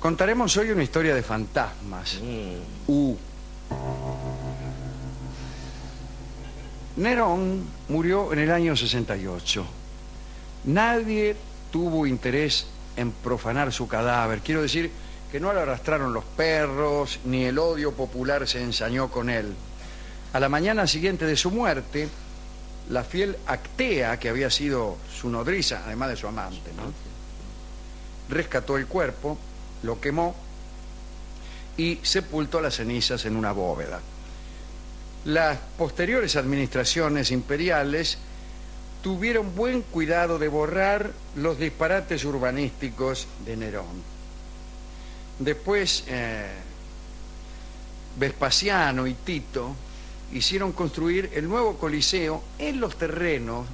Contaremos hoy una historia de fantasmas. U. Nerón murió en el año 68. Nadie tuvo interés en profanar su cadáver. Quiero decir que no lo arrastraron los perros, ni el odio popular se ensañó con él. A la mañana siguiente de su muerte, la fiel Actea, que había sido su nodriza, además de su amante, ¿no? rescató el cuerpo, lo quemó y sepultó las cenizas en una bóveda. Las posteriores administraciones imperiales tuvieron buen cuidado de borrar los disparates urbanísticos de Nerón. Después, eh, Vespasiano y Tito hicieron construir el nuevo Coliseo en los terrenos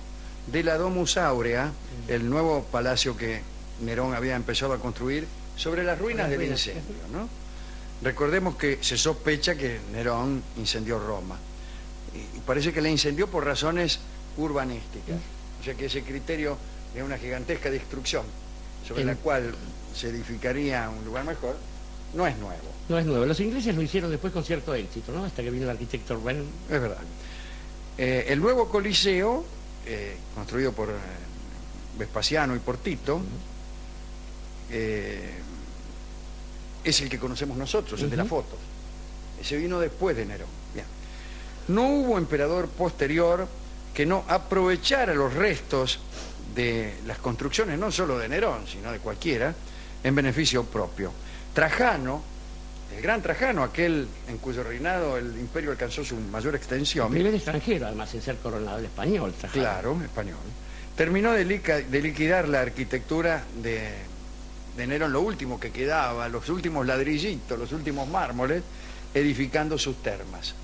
de la Domus Aurea, el nuevo palacio que Nerón había empezado a construir sobre las ruinas del incendio. ¿no? Recordemos que se sospecha que Nerón incendió Roma. Y parece que la incendió por razones urbanísticas. O sea que ese criterio de una gigantesca destrucción sobre la cual se edificaría un lugar mejor, no es nuevo. No es nuevo. Los ingleses lo hicieron después con cierto éxito, ¿no? Hasta que vino el arquitecto Wren. Es verdad. Eh, el nuevo Coliseo, eh, construido por eh, Vespasiano y por Tito, es el que conocemos nosotros, el de las fotos. Ese vino después de Nerón. Bien. No hubo emperador posterior que no aprovechara los restos de las construcciones, no solo de Nerón, sino de cualquiera, en beneficio propio. Trajano, el gran Trajano, aquel en cuyo reinado el imperio alcanzó su mayor extensión. El extranjero, además, en ser coronado el español, Trajano. Claro, español. Terminó de liquidar la arquitectura de, Nerón, lo último que quedaba, los últimos ladrillitos, los últimos mármoles, edificando sus termas.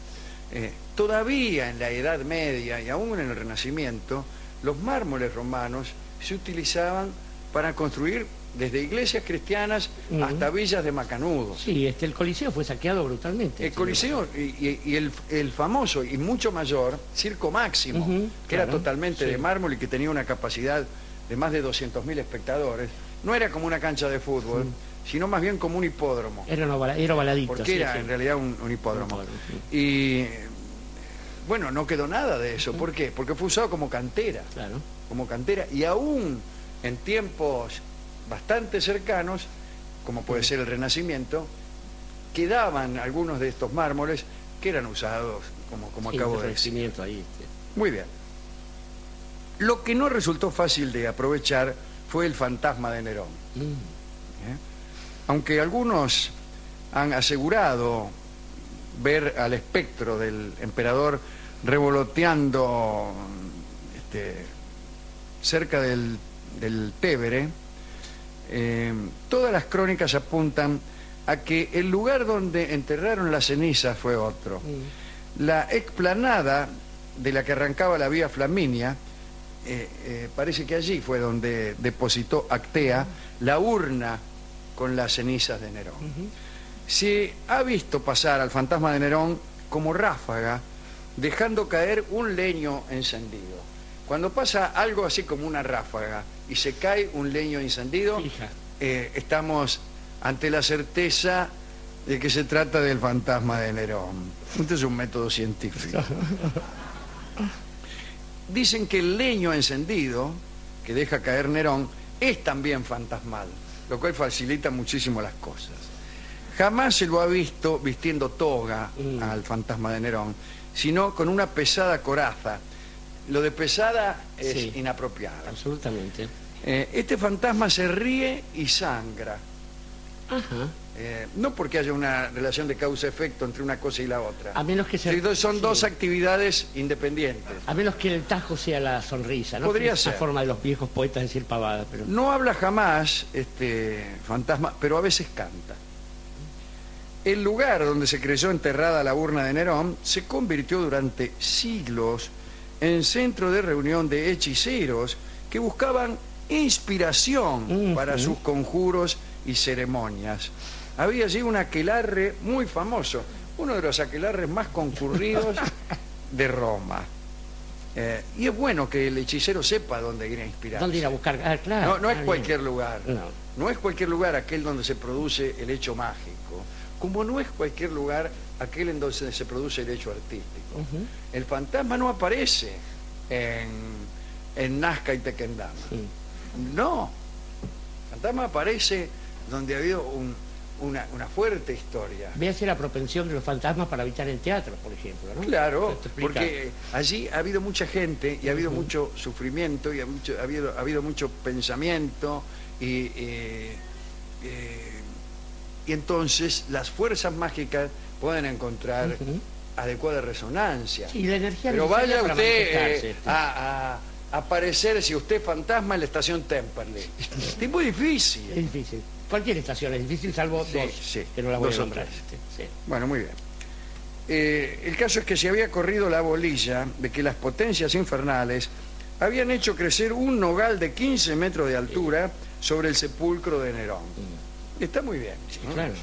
Eh, todavía en la Edad Media y aún en el Renacimiento, los mármoles romanos se utilizaban para construir desde iglesias cristianas hasta villas de macanudos. Sí, este, el Coliseo fue saqueado brutalmente. El Coliseo y, el, famoso y mucho mayor Circo Máximo, que era totalmente de mármol y que tenía una capacidad de más de 200.000 espectadores, no era como una cancha de fútbol, sino más bien como un hipódromo. Era, una, era baladito. Porque era en realidad un, hipódromo. y bueno, no quedó nada de eso. ¿Por qué? Porque fue usado como cantera. Claro. Como cantera. Y aún en tiempos bastante cercanos, como puede ser el Renacimiento, quedaban algunos de estos mármoles que eran usados, como, como acabo de decir. Ahí, Muy bien. Lo que no resultó fácil de aprovechar fue el fantasma de Nerón. Mm. ¿Eh? Aunque algunos han asegurado ver al espectro del emperador revoloteando este, cerca del, del Tevere, eh, todas las crónicas apuntan a que el lugar donde enterraron las cenizas fue otro. Mm. La explanada de la que arrancaba la vía Flaminia, eh, eh, parece que allí fue donde depositó Actea la urna con las cenizas de Nerón. Se ha visto pasar al fantasma de Nerón como ráfaga, dejando caer un leño encendido. Cuando pasa algo así como una ráfaga y se cae un leño encendido, eh, estamos ante la certeza de que se trata del fantasma de Nerón. Este es un método científico. Dicen que el leño encendido, que deja caer Nerón, es también fantasmal, lo cual facilita muchísimo las cosas. Jamás se lo ha visto vistiendo toga mm. al fantasma de Nerón, sino con una pesada coraza. Lo de pesada es inapropiado. Absolutamente. Eh, este fantasma se ríe y sangra. Ajá. Eh, no porque haya una relación de causa-efecto entre una cosa y la otra. A menos que Son dos actividades independientes. A menos que el tajo sea la sonrisa, ¿no? Podría ser. La forma de los viejos poetas decir pavada. Pero... No habla jamás este fantasma, pero a veces canta. El lugar donde se creyó enterrada la urna de Nerón se convirtió durante siglos en centro de reunión de hechiceros que buscaban inspiración para sus conjuros y ceremonias había allí un aquelarre muy famoso, uno de los aquelarres más concurridos de Roma. Eh, y es bueno que el hechicero sepa dónde ir a inspirarse. ¿Dónde ir a buscar? Ah, claro. No, no es Ah, bien. cualquier lugar. No. No es cualquier lugar aquel donde se produce el hecho mágico, como no es cualquier lugar aquel en donde se produce el hecho artístico. El fantasma no aparece en, en Nazca y Tequendama. Sí. No. El fantasma aparece donde ha habido un- una, una fuerte historia. Véase la propensión de los fantasmas para habitar en teatro, por ejemplo, ¿no? Claro, porque allí ha habido mucha gente y ha habido mucho sufrimiento y ha, mucho- ha habido, ha habido mucho pensamiento y, eh, eh, y entonces las fuerzas mágicas pueden encontrar adecuada resonancia. Sí, la energía Pero vaya para usted eh, sí. a, a aparecer si usted es fantasma en la estación Temperley. Es muy Es difícil. Cualquier estación es difícil, salvo Sí, dos, sí, que no las voy dos a nombrar. Sí. Bueno, muy bien. Eh, el caso es que se había corrido la bolilla de que las potencias infernales habían hecho crecer un nogal de 15 metros de altura sobre el sepulcro de Nerón. Está muy bien. ¿no? claro.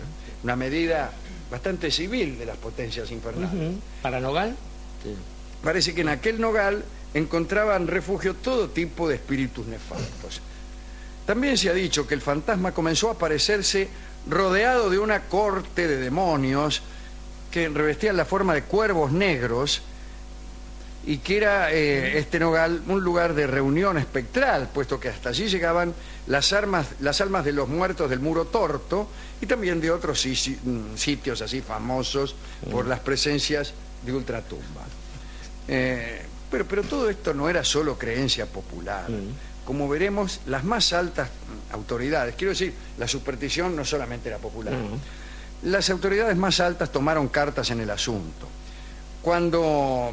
Una medida bastante civil de las potencias infernales. ¿Para Nogal? Sí. Parece que en aquel nogal encontraban refugio todo tipo de espíritus nefastos. También se ha dicho que el fantasma comenzó a aparecerse rodeado de una corte de demonios que revestían la forma de cuervos negros y que era eh, este nogal un lugar de reunión espectral, puesto que hasta allí llegaban las, armas, las almas de los muertos del muro torto y también de otros mm, sitios así famosos por las presencias de ultratumba. Eh, pero, pero todo esto no era solo creencia popular. Como veremos, las más altas autoridades, quiero decir, la superstición no solamente era popular, las autoridades más altas tomaron cartas en el asunto. Cuando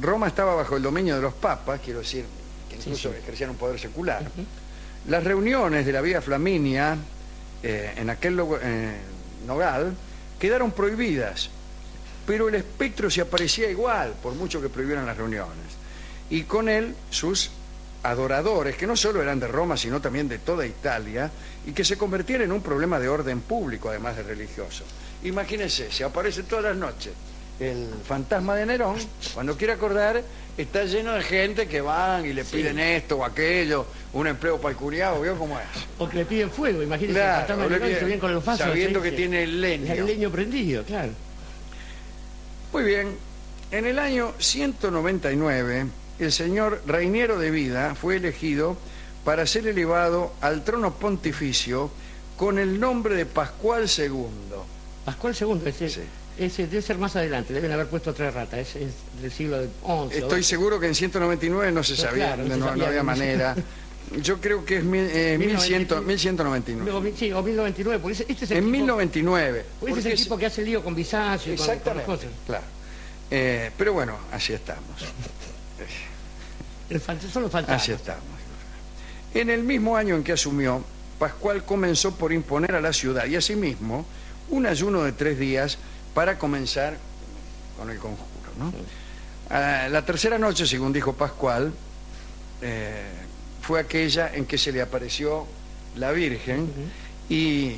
Roma estaba bajo el dominio de los papas, quiero decir, que incluso sí. ejercían un poder secular, las reuniones de la Vía Flaminia eh, en aquel lugar- eh, nogal quedaron prohibidas, pero el espectro se aparecía igual, por mucho que prohibieran las reuniones. Y con él sus adoradores, que no solo eran de Roma, sino también de toda Italia, y que se convertían en un problema de orden público, además de religioso. Imagínense, se aparece todas las noches el fantasma de Nerón, cuando quiere acordar, está lleno de gente que van y le piden esto o aquello, un empleo para el curiado, ¿vio cómo es? O que le piden fuego, imagínense Claro, el fantasma de Nerón piden- con los fasos. sabiendo que tiene el leño. El leño prendido, claro. Muy bien, en el año 199, el señor Reiniero de Vida fue elegido para ser elevado al trono pontificio con el nombre de Pascual II. Pascual II, ese, Sí. ese debe ser más adelante, deben haber puesto otra rata, es, es del siglo XI. Estoy seguro que en 199 no se Pero sabía, claro, no no, se no sabía. había manera. Yo creo que es mil, eh, 1099. 1199. Luego, sí, o 1099, porque ese- este es el En tipo, 1099. porque ese es el tipo que hace lío con Bizancio y con, con las cosas. claro. Eh, pero bueno, así estamos. El son los fantasmas. Así estamos. En el mismo año en que asumió, Pascual comenzó por imponer a la ciudad y asimismo un ayuno de tres días para comenzar con el conjuro. ¿no? Ah, la tercera noche, según dijo Pascual, eh, fue aquella en que se le apareció la Virgen y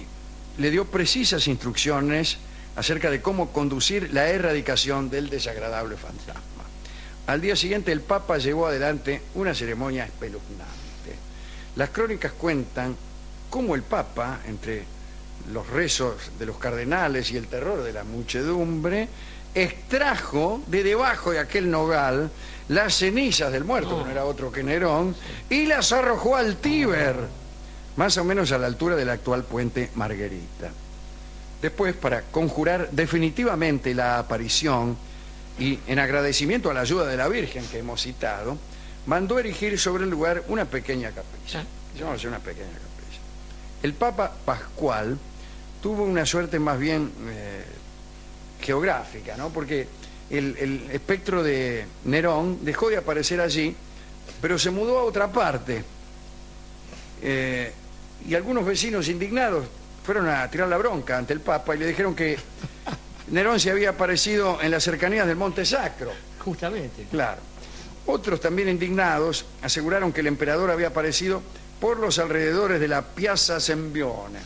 le dio precisas instrucciones acerca de cómo conducir la erradicación del desagradable fantasma. Al día siguiente el Papa llevó adelante una ceremonia espeluznante. Las crónicas cuentan cómo el Papa, entre los rezos de los cardenales y el terror de la muchedumbre, extrajo de debajo de aquel nogal las cenizas del muerto, que no era otro que Nerón, y las arrojó al Tíber, más o menos a la altura del actual puente Marguerita. Después, para conjurar definitivamente la aparición y en agradecimiento a la ayuda de la Virgen que hemos citado, mandó erigir sobre el lugar una pequeña capilla. Ah. Una pequeña capilla. El Papa Pascual tuvo una suerte más bien eh, geográfica, ¿no? Porque el, el espectro de Nerón dejó de aparecer allí, pero se mudó a otra parte. Eh, y algunos vecinos indignados fueron a tirar la bronca ante el Papa y le dijeron que Nerón se había aparecido en las cercanías del Monte Sacro. Justamente. Claro. Otros también indignados aseguraron que el emperador había aparecido por los alrededores de la Piazza Sembione.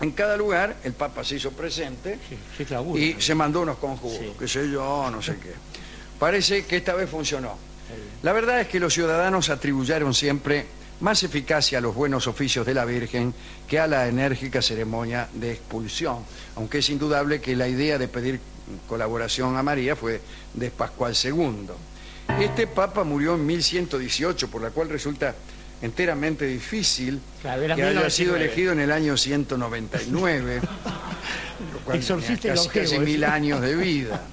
En cada lugar el Papa se hizo presente Sí, sí, claro, y se mandó unos conjuros, Sí. qué sé yo, no sé qué. parece que esta vez funcionó. La verdad es que los ciudadanos atribuyeron siempre más eficacia a los buenos oficios de la Virgen que a la enérgica ceremonia de expulsión, aunque es indudable que la idea de pedir colaboración a María fue de Pascual II. Este papa murió en 1118, por la cual resulta enteramente difícil Claro, que haya 1919. sido elegido en el año 199, lo cual tenía casi, longevo, casi mil años de vida.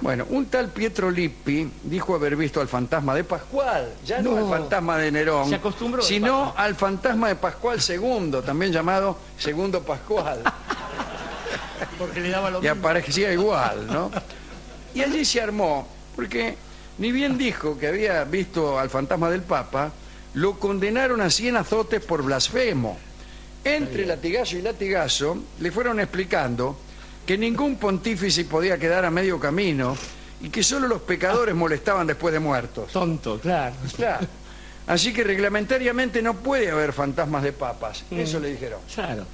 Bueno, un tal Pietro Lippi dijo haber visto al fantasma de Pascual, ya no, No. al fantasma de Nerón, Se sino al fantasma de Pascual II, también llamado Segundo Pascual, Porque le daba lo y mismo. aparecía igual, ¿no? Y allí se armó, porque ni bien dijo que había visto al fantasma del Papa, lo condenaron a 100 azotes por blasfemo. Entre latigazo y latigazo le fueron explicando que ningún pontífice podía quedar a medio camino y que solo los pecadores molestaban después de muertos. Tonto, claro. Claro. Así que reglamentariamente no puede haber fantasmas de papas. Eso le dijeron. Claro.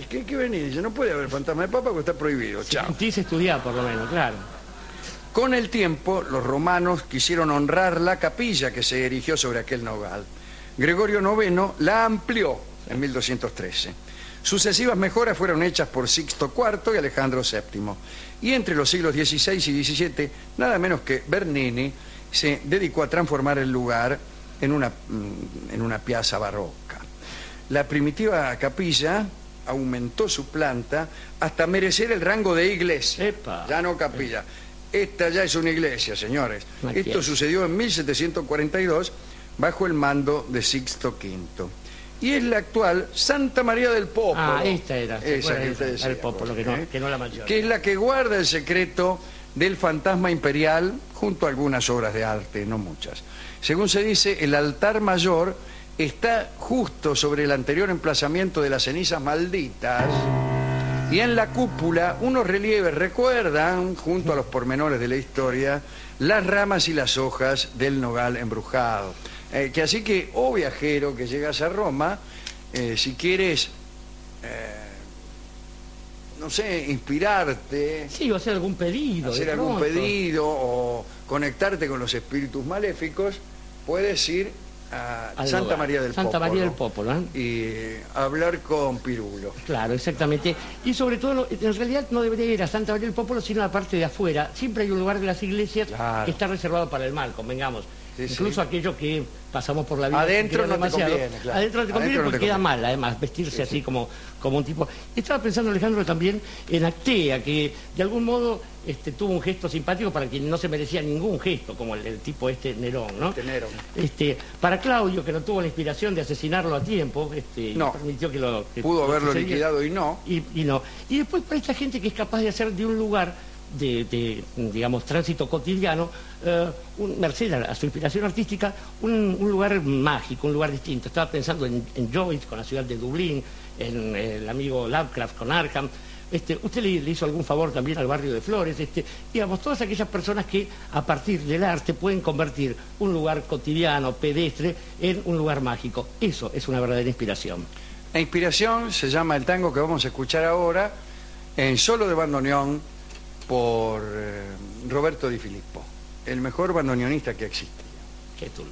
Es que hay que venir. Dice, no puede haber fantasmas de papas porque está prohibido. Chao. Quise estudiar, por lo menos, claro. Con el tiempo, los romanos quisieron honrar la capilla que se erigió sobre aquel nogal. Gregorio IX la amplió en 1213. Sucesivas mejoras fueron hechas por Sixto IV y Alejandro VII. Y entre los siglos XVI y XVII, nada menos que Bernini se dedicó a transformar el lugar en una, mm, en una piazza barroca. La primitiva capilla aumentó su planta hasta merecer el rango de iglesia. Epa. Ya no capilla. Esta ya es una iglesia, señores. Esto sucedió en 1742 bajo el mando de Sixto V. Y es la actual Santa María del Popolo. Ah, esta era, ¿se Esa que esa? El Popolo, que no- que no la mayor. Que es la que guarda el secreto del fantasma imperial junto a algunas obras de arte, no muchas. Según se dice, el altar mayor está justo sobre el anterior emplazamiento de las cenizas malditas y en la cúpula unos relieves recuerdan, junto a los pormenores de la historia, las ramas y las hojas del nogal embrujado. Eh, que así que, oh viajero que llegas a Roma, eh, si quieres, eh, no sé, inspirarte, Sí, o hacer algún pedido. hacer algún pronto. pedido o conectarte con los espíritus maléficos, puedes ir a Al Santa lugar. María del Santa Popolo María del Popolo, ¿eh? y eh, hablar con Pirulo. Claro, exactamente. Y sobre todo, en realidad no debería ir a Santa María del Popolo, sino a la parte de afuera. Siempre hay un lugar de las iglesias Claro. que está reservado para el mal, convengamos. Sí, Incluso sí. aquello que pasamos por la vida. Adentro no te demasiado. conviene, claro. Adentro te conviene Adentro no porque te queda conviene. mal, además, vestirse así como, como un tipo. Estaba pensando, Alejandro, también en Actea, que de algún modo este, tuvo un gesto simpático para quien no se merecía ningún gesto, como el tipo este Nerón, ¿no? Este Nerón. Este, para Claudio, que no tuvo la inspiración de asesinarlo a tiempo, este, No. permitió que lo. que Pudo lo haberlo sucediera. liquidado y no. Y, y no. Y después para esta gente que es capaz de hacer de un lugar de, digamos, tránsito cotidiano, eh, un, merced a, su inspiración artística, un, un lugar mágico, un lugar distinto. Estaba pensando en, Joyce con la ciudad de Dublín, en el amigo Lovecraft con Arkham. Este, usted le, le hizo algún favor también al barrio de Flores, este, digamos, todas aquellas personas que a partir del arte pueden convertir un lugar cotidiano, pedestre, en un lugar mágico. Eso es una verdadera inspiración. La inspiración se llama el tango que vamos a escuchar ahora en solo de bandoneón por eh, Roberto Di Filippo, el mejor bandoneonista que existe. Tú-